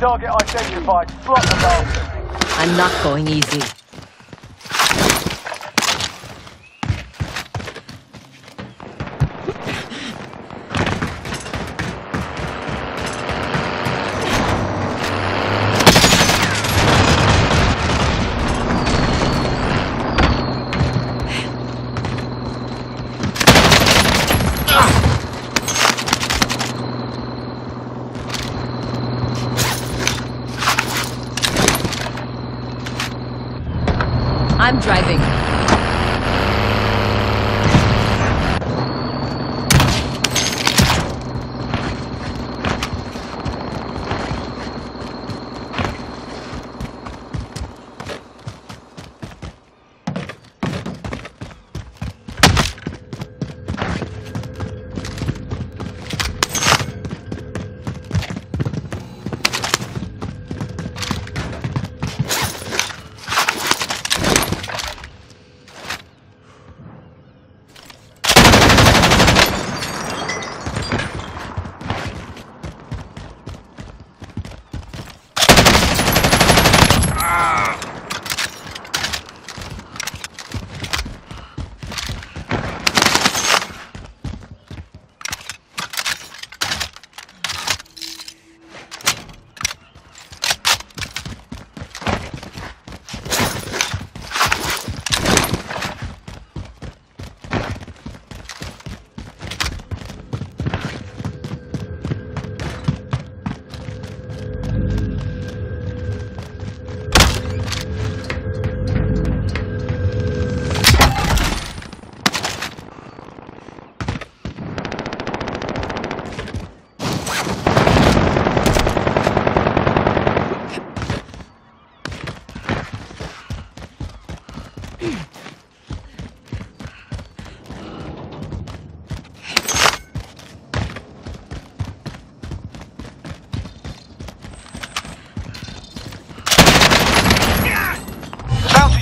Target identified. Slot the bastard. I'm not going easy.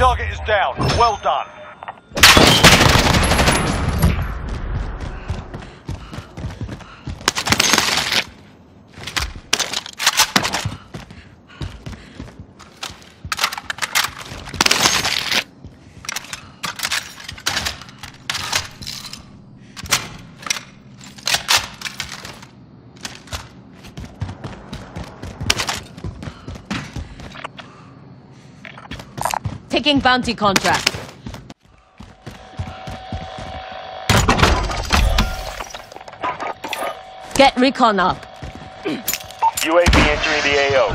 Target is down. Well done. Bounty contract. Get recon up. UAV entering the AO.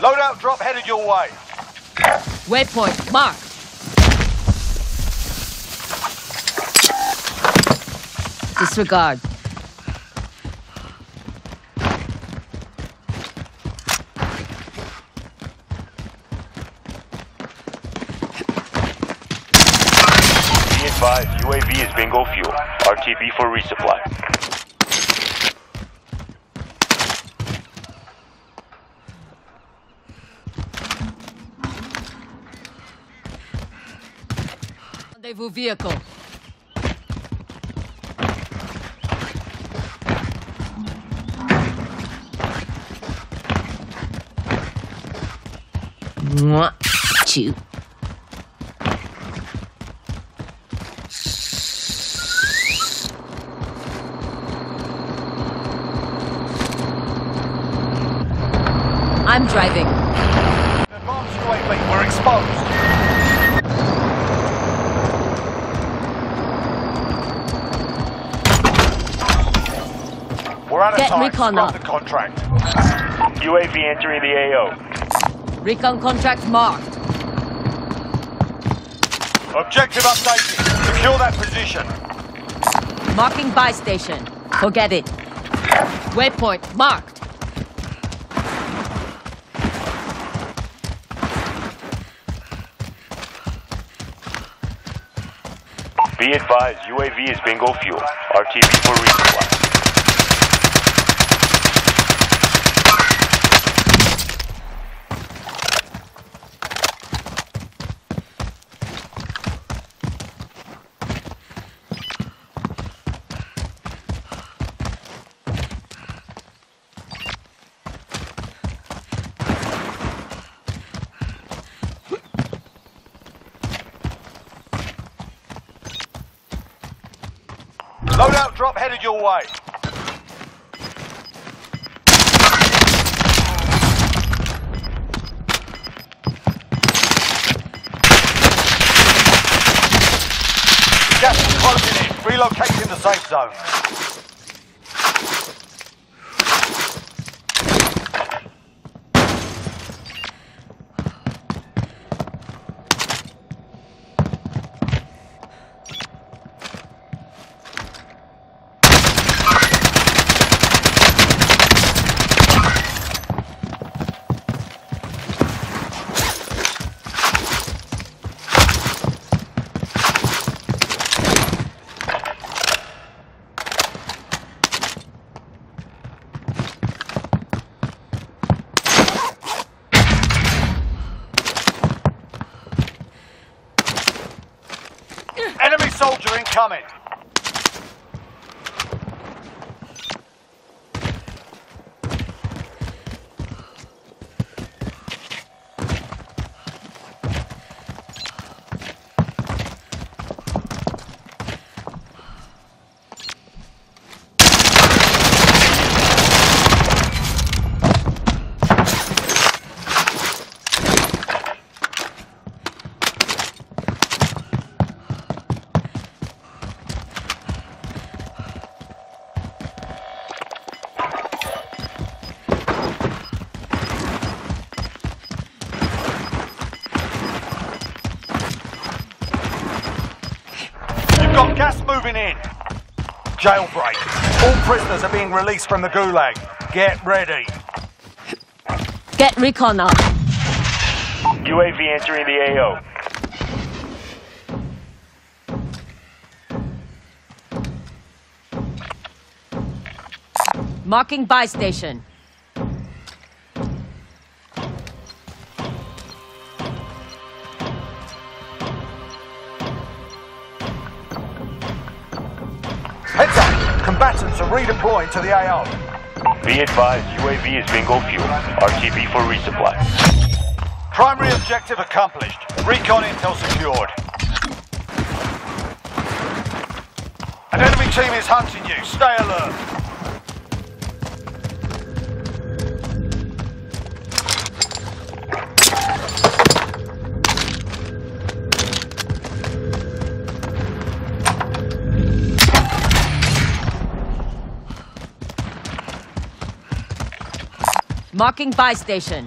Loadout drop headed your way. Waypoint mark. Disregard. Advised, UAV is bingo fuel. RTB for resupply. Rendezvous vehicle. Mwah. Chew. I'm driving. Advanced UAV. We're exposed. We're out of Get time. recon up. the contract. UAV entering the AO. Recon contract marked. Objective updated. Secure that position. Marking buy station. Forget it. Waypoint marked. Be advised, UAV is bingo fuel. RTB for resupply. Drop headed your way. Gas is closing in. Relocating the safe zone. Gas moving in. Jailbreak. All prisoners are being released from the gulag. Get ready. Get recon up. UAV entering the AO. Marking buy station. Combatants are redeployed to the AO. Be advised, UAV is bingo fuel. RTB for resupply. Primary objective accomplished. Recon intel secured. An enemy team is hunting you. Stay alert. Marking buy station.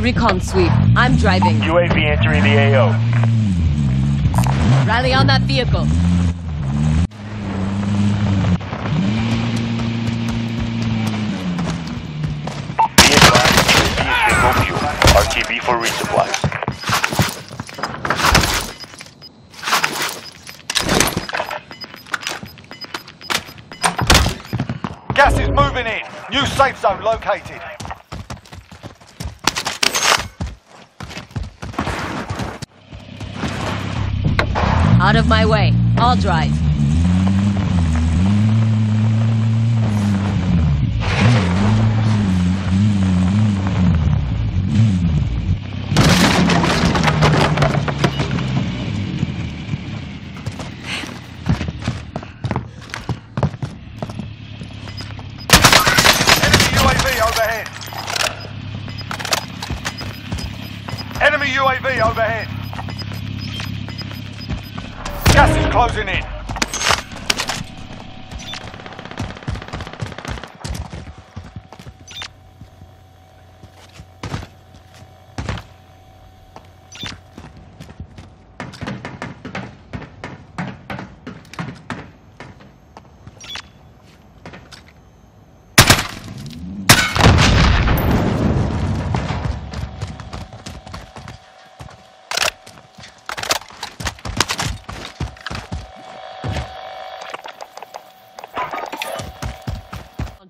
Recon sweep. I'm driving. UAV entering the AO. Rally on that vehicle. Be advised, UAV is. RTB for resupply. Gas is moving in. New safe zone located. Out of my way. I'll drive.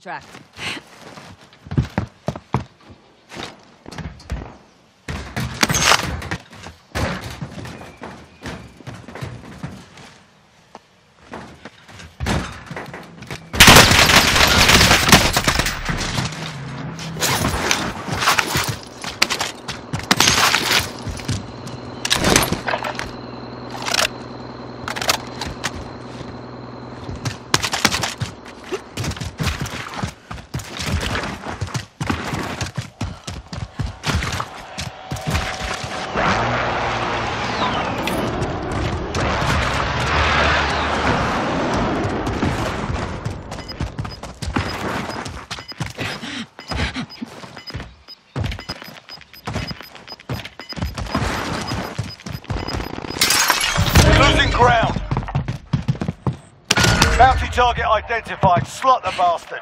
Contract. Target identified. Slot the bastard.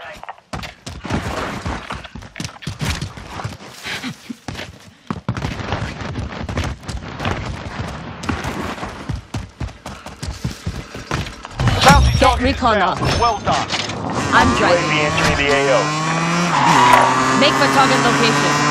Target recon up. Well done. I'm driving. entering the AO. Make for target location.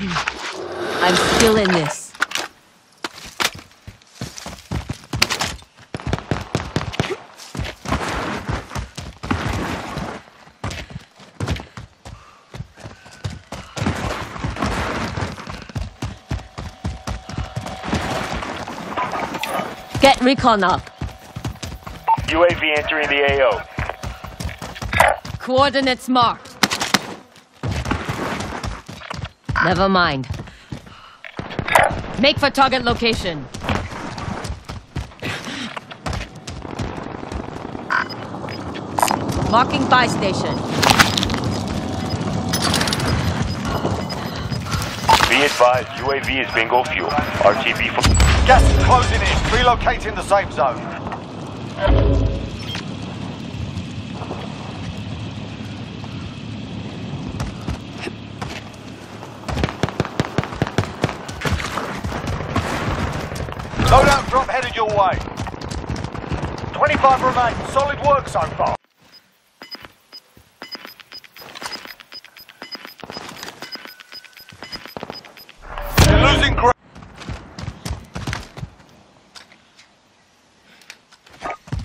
I'm still in this. Get recon up. UAV entering the AO. Coordinates marked. Never mind. Make for target location. Marking buy station. Be advised, UAV is bingo fuel. RTB for... Gas is closing in. Relocating the safe zone. Loadout drop headed your way. 25 remain. Solid work so far. Losing ground.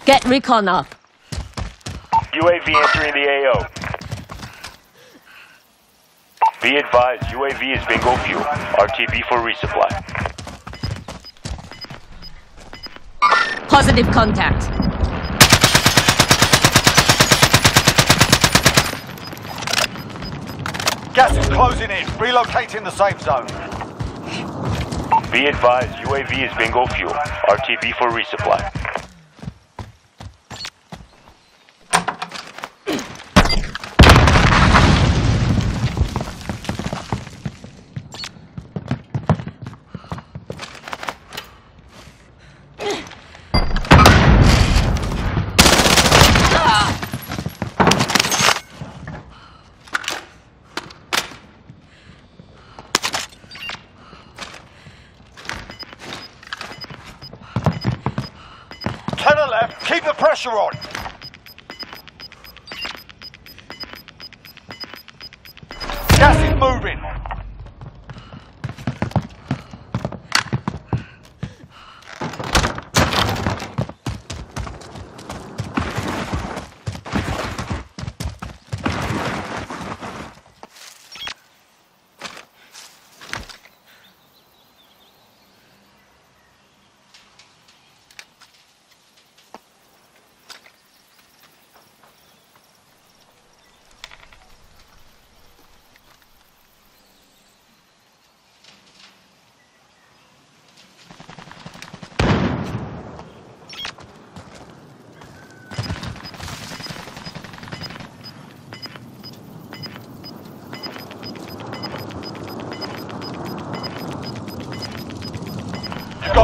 Get recon up. UAV entering the AO. Be advised, UAV is bingo fuel. RTB for resupply. Positive contact. Gas is closing in. Relocating the safe zone. Be advised, UAV is bingo fuel. RTB for resupply. Keep the pressure on. Gas is moving.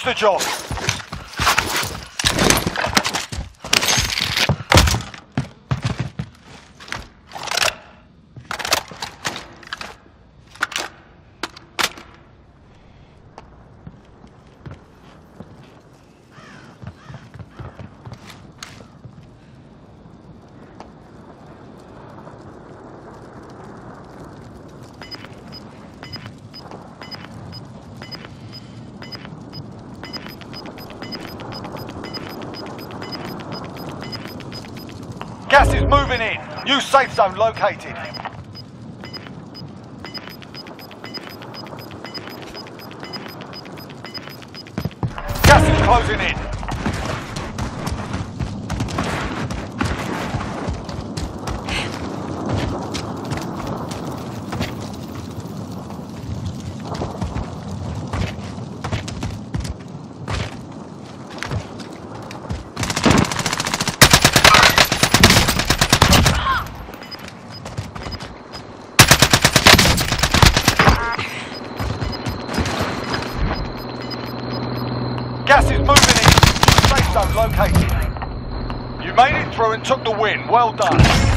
Finish the job. Gas is moving in. New safe zone located. Gas is closing in. Gas is moving in. Safe zone located. You made it through and took the win. Well done.